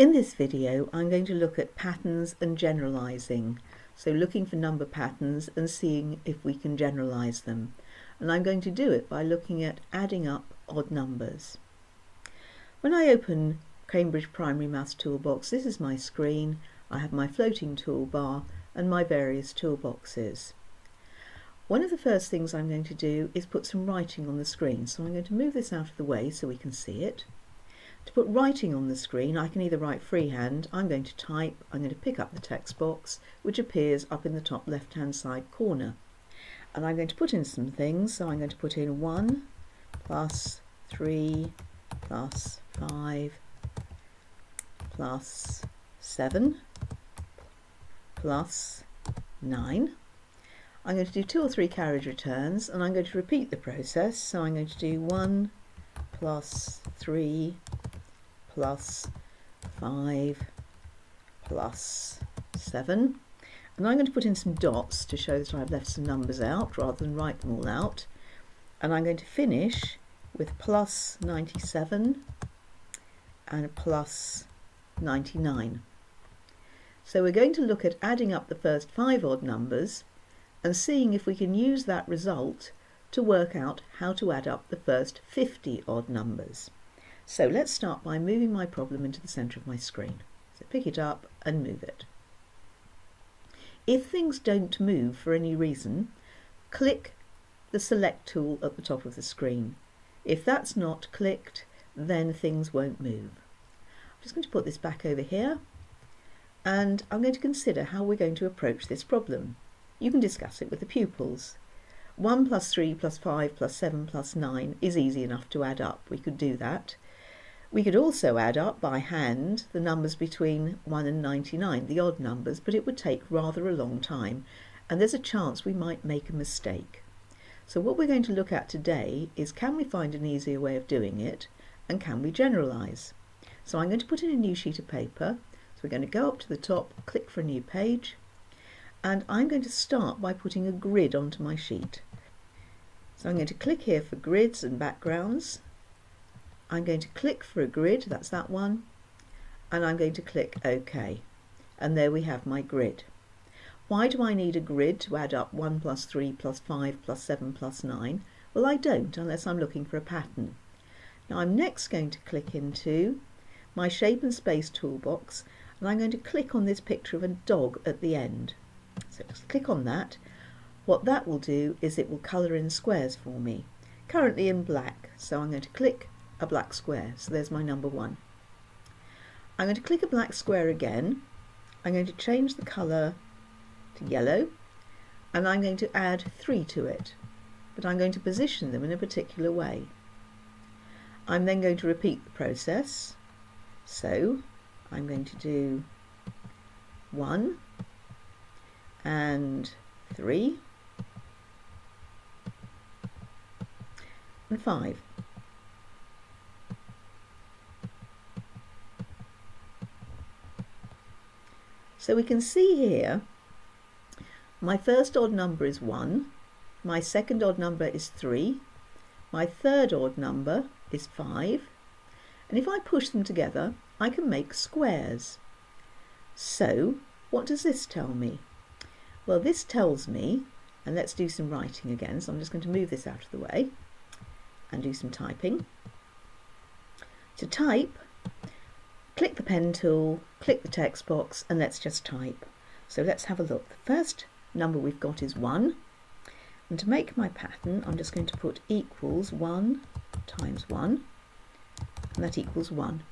In this video I'm going to look at patterns and generalising. So looking for number patterns and seeing if we can generalise them. And I'm going to do it by looking at adding up odd numbers. When I open Cambridge Primary Maths Toolbox, this is my screen. I have my floating toolbar and my various toolboxes. One of the first things I'm going to do is put some writing on the screen. So I'm going to move this out of the way so we can see it. To put writing on the screen, I can either write freehand, I'm going to type, I'm going to pick up the text box, which appears up in the top left-hand side corner. And I'm going to put in some things, so I'm going to put in 1 plus 3 plus 5 plus 7 plus 9. I'm going to do two or three carriage returns and I'm going to repeat the process. So I'm going to do 1 plus 3 plus 5 plus 7. And I'm going to put in some dots to show that I've left some numbers out rather than write them all out. And I'm going to finish with plus 97 and plus 99. So we're going to look at adding up the first five odd numbers and seeing if we can use that result to work out how to add up the first 50 odd numbers. So let's start by moving my problem into the centre of my screen. So pick it up and move it. If things don't move for any reason, click the select tool at the top of the screen. If that's not clicked, then things won't move. I'm just going to put this back over here and I'm going to consider how we're going to approach this problem. You can discuss it with the pupils. 1 plus 3 plus 5 plus 7 plus 9 is easy enough to add up. We could do that. We could also add up by hand the numbers between 1 and 99, the odd numbers, but it would take rather a long time and there's a chance we might make a mistake. So what we're going to look at today is can we find an easier way of doing it and can we generalise? So I'm going to put in a new sheet of paper. So we're going to go up to the top, click for a new page and I'm going to start by putting a grid onto my sheet. So I'm going to click here for grids and backgrounds I'm going to click for a grid, that's that one, and I'm going to click OK. And there we have my grid. Why do I need a grid to add up 1 plus 3 plus 5 plus 7 plus 9? Well, I don't unless I'm looking for a pattern. Now I'm next going to click into my shape and space toolbox and I'm going to click on this picture of a dog at the end. So just click on that. What that will do is it will colour in squares for me, currently in black. So I'm going to click a black square. So there's my number one. I'm going to click a black square again. I'm going to change the colour to yellow and I'm going to add three to it. But I'm going to position them in a particular way. I'm then going to repeat the process. So I'm going to do one and three and five. So we can see here, my first odd number is 1, my second odd number is 3, my third odd number is 5, and if I push them together, I can make squares. So, what does this tell me? Well, this tells me, and let's do some writing again, so I'm just going to move this out of the way and do some typing. To type, click the pen tool, click the text box and let's just type. So let's have a look. The first number we've got is 1 and to make my pattern I'm just going to put equals 1 times 1 and that equals 1.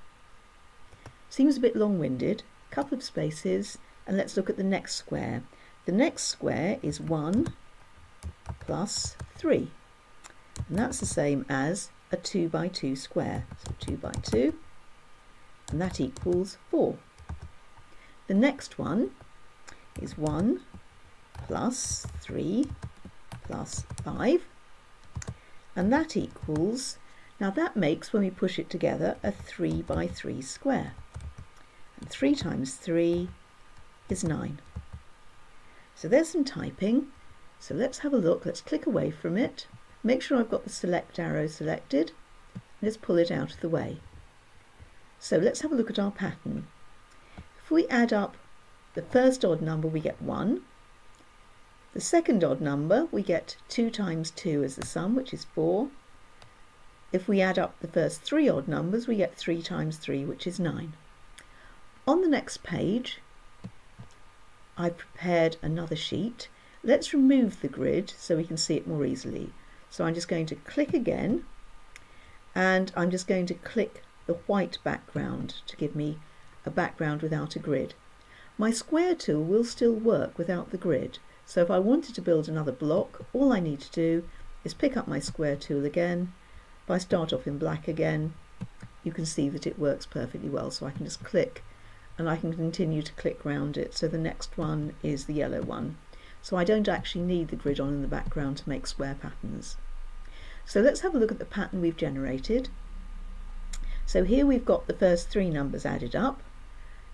Seems a bit long-winded, couple of spaces and let's look at the next square. The next square is 1 plus 3 and that's the same as a 2 by 2 square. So 2 by 2 and that equals 4. The next one is 1 plus 3 plus 5 and that equals, now that makes when we push it together a 3 by 3 square and 3 times 3 is 9. So there's some typing so let's have a look, let's click away from it make sure I've got the select arrow selected let's pull it out of the way. So let's have a look at our pattern. If we add up the first odd number, we get 1. The second odd number, we get 2 times 2 as the sum, which is 4. If we add up the first three odd numbers, we get 3 times 3, which is 9. On the next page, I've prepared another sheet. Let's remove the grid so we can see it more easily. So I'm just going to click again, and I'm just going to click the white background to give me a background without a grid. My square tool will still work without the grid, so if I wanted to build another block, all I need to do is pick up my square tool again. If I start off in black again, you can see that it works perfectly well. So I can just click and I can continue to click round it. So the next one is the yellow one. So I don't actually need the grid on in the background to make square patterns. So let's have a look at the pattern we've generated. So here we've got the first three numbers added up.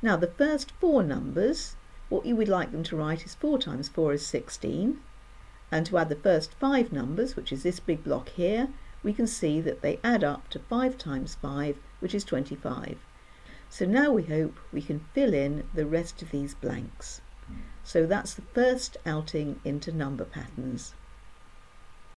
Now the first four numbers what you would like them to write is 4 times 4 is 16. And to add the first five numbers, which is this big block here, we can see that they add up to 5 times 5, which is 25. So now we hope we can fill in the rest of these blanks. So that's the first outing into number patterns.